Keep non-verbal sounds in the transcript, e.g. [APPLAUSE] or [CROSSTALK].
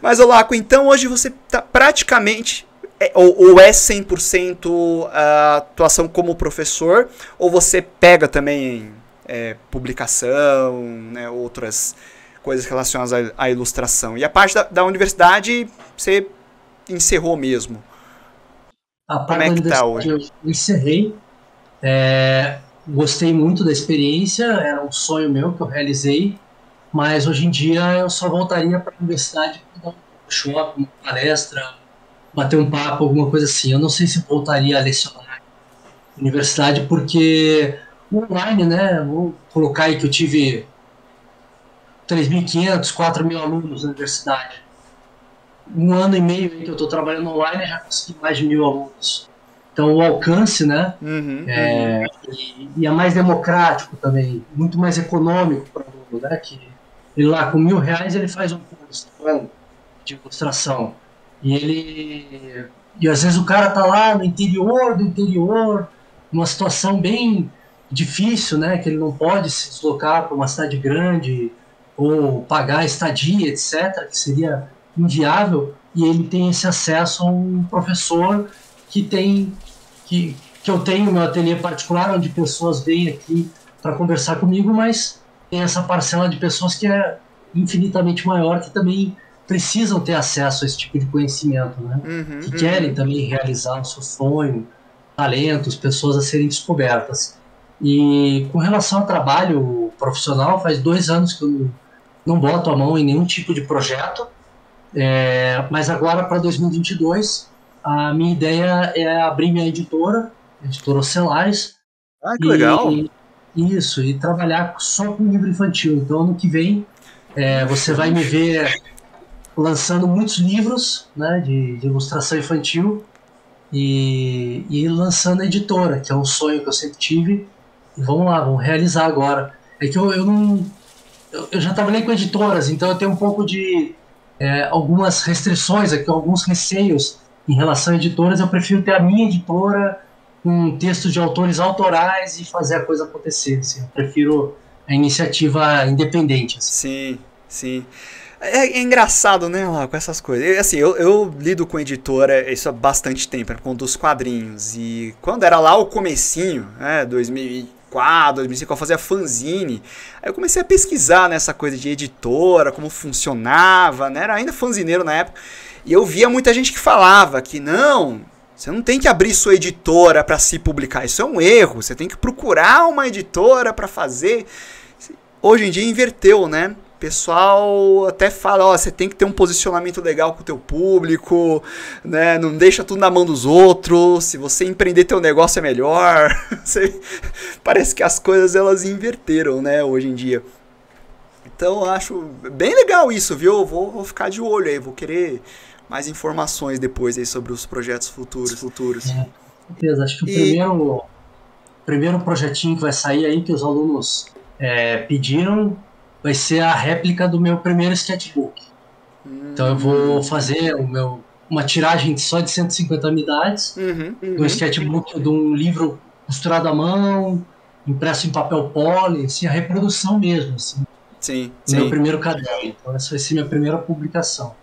Mas, Olaco, então hoje você tá praticamente é, ou, ou é 100% a atuação como professor, ou você pega também é, publicação, né, outras coisas relacionadas à, à, ilustração. E a parte da, da universidade você encerrou mesmo. A parte Como é que tá hoje? Eu encerrei. É, gostei muito da experiência, era um sonho meu que eu realizei, mas hoje em dia eu só voltaria para a universidade para dar um workshop, uma palestra, bater um papo, alguma coisa assim. Eu não sei se voltaria a lecionar na universidade, porque online, né? Vou colocar aí que eu tive 3.500, 4.000 alunos na universidade. Um ano e meio que eu estou trabalhando online, já consegui mais de mil alunos. Então o alcance, né? Uhum, é, uhum. E, e, é mais democrático também, muito mais econômico para o aluno, né? Que ele lá com mil reais ele faz um curso de ilustração. E ele. E às vezes o cara tá lá no interior do interior, numa situação bem difícil, né? Que ele não pode se deslocar para uma cidade grande ou pagar estadia, etc., que seria inviável, e ele tem esse acesso a um professor que tem que, que eu tenho meu ateliê particular onde pessoas vêm aqui para conversar comigo, mas tem essa parcela de pessoas que é infinitamente maior que também precisam ter acesso a esse tipo de conhecimento, né? Uhum, que uhum. querem também realizar o seu sonho, talentos, pessoas a serem descobertas. E com relação ao trabalho profissional, faz dois anos que eu não boto a mão em nenhum tipo de projeto, é, mas agora para 2022 a minha ideia é abrir minha editora, editora Ocelares. Ah, que e, legal! Isso, e trabalhar só com livro infantil. Então ano que vem é, você vai me ver lançando muitos livros né, de, de ilustração infantil e, e lançando a editora, que é um sonho que eu sempre tive. E vamos lá, vamos realizar agora. É que eu, eu não. Eu, eu já trabalhei com editoras, então eu tenho um pouco de. É, algumas restrições aqui, alguns receios em relação a editoras. Eu prefiro ter a minha editora com textos de autores autorais e fazer a coisa acontecer. Assim. Eu prefiro a iniciativa independente. Assim. Sim, sim. É, é, engraçado, né, lá, com essas coisas. Eu, assim, eu, eu, lido com editora isso há bastante tempo, com dos quadrinhos. E quando era lá o comecinho, né, 2004, 2005, eu fazia fanzine. Aí eu comecei a pesquisar nessa coisa de editora, como funcionava, né, era ainda fanzineiro na época. E eu via muita gente que falava que não, você não tem que abrir sua editora para se publicar. Isso é um erro. Você tem que procurar uma editora para fazer. Hoje em dia inverteu, né? pessoal até fala, ó, você tem que ter um posicionamento legal com o teu público, né? Não deixa tudo na mão dos outros. Se você empreender teu negócio é melhor. [LAUGHS] Parece que as coisas elas inverteram, né, hoje em dia. Então eu acho bem legal isso, viu? Vou, vou ficar de olho aí, vou querer mais informações depois aí sobre os projetos futuros. futuros. É, certeza. Acho que o e... primeiro, primeiro projetinho que vai sair aí que os alunos é, pediram vai ser a réplica do meu primeiro sketchbook. Hum. Então eu vou fazer o meu, uma tiragem só de 150 unidades, uhum, uhum. um sketchbook de um livro costurado à mão, impresso em papel poli, assim, a reprodução mesmo, assim. Sim, sim. Meu primeiro caderno. Então essa vai ser minha primeira publicação.